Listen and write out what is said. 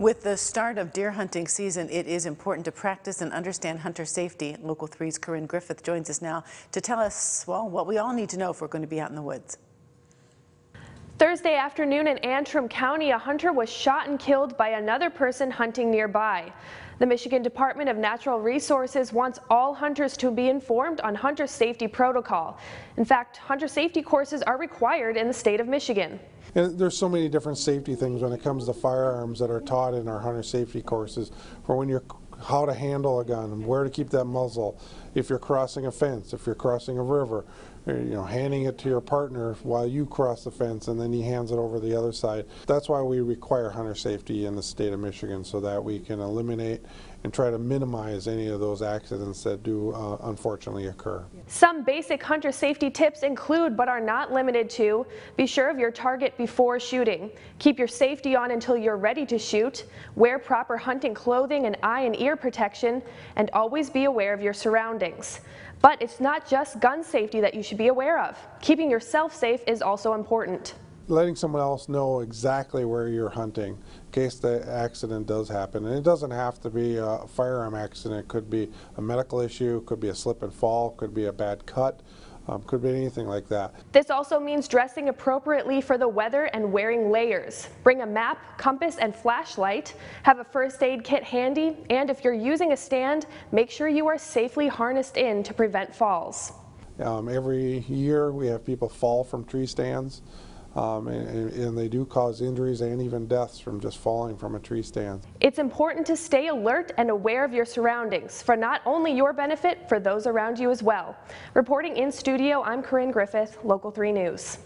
With the start of deer hunting season, it is important to practice and understand hunter safety. Local 3's Corinne Griffith joins us now to tell us, well, what we all need to know if we're going to be out in the woods. Thursday afternoon in Antrim County, a hunter was shot and killed by another person hunting nearby. The Michigan Department of Natural Resources wants all hunters to be informed on hunter safety protocol. In fact, hunter safety courses are required in the state of Michigan. And there's so many different safety things when it comes to firearms that are taught in our hunter safety courses for when you're how to handle a gun, where to keep that muzzle, if you're crossing a fence, if you're crossing a river, you know, handing it to your partner while you cross the fence and then he hands it over the other side. That's why we require hunter safety in the state of Michigan so that we can eliminate and try to minimize any of those accidents that do uh, unfortunately occur. Some basic hunter safety tips include, but are not limited to, be sure of your target before shooting, keep your safety on until you're ready to shoot, wear proper hunting clothing and eye and ear protection, and always be aware of your surroundings. But it's not just gun safety that you should be aware of. Keeping yourself safe is also important letting someone else know exactly where you're hunting in case the accident does happen. And it doesn't have to be a firearm accident. It could be a medical issue, could be a slip and fall, could be a bad cut. Um, could be anything like that. This also means dressing appropriately for the weather and wearing layers. Bring a map, compass, and flashlight. Have a first aid kit handy, and if you're using a stand, make sure you are safely harnessed in to prevent falls. Um, every year we have people fall from tree stands. Um, and, and, they do cause injuries and even deaths from just falling from a tree stand. It's important to stay alert and aware of your surroundings for not only your benefit, for those around you as well. Reporting in studio, I'm Corinne Griffith, Local 3 News.